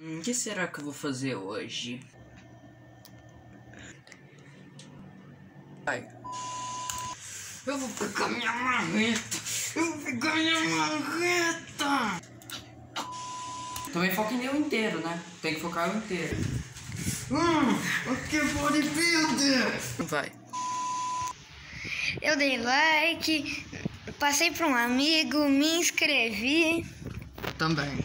O que será que eu vou fazer hoje? Vai. Eu vou pegar minha marreta. Eu vou pegar minha marreta. Também foca em eu inteiro, né? Tem que focar eu inteiro. Hum, o que bodybuilder? Vai. Eu dei like, passei para um amigo, me inscrevi. Também.